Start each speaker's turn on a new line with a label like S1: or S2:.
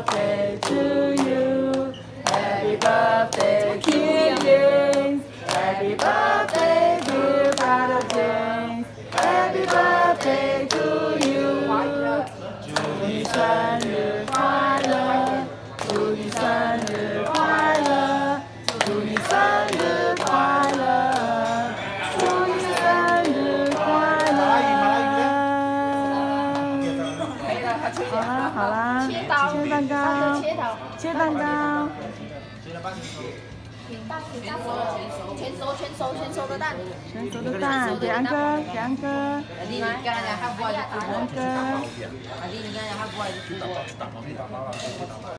S1: birthday to you. Happy birthday, King James. Happy birthday, dear Brother James. Happy birthday to you. Judy Sanders Myler. Judy Sanders Myler. Judy Sanders. 好啦好啦，
S2: 切蛋糕，
S1: 切蛋糕，
S2: 切
S1: 蛋糕。
S2: 全熟，全熟，全熟，全熟的蛋，
S1: 全熟的蛋，给哥，给哥，给哥，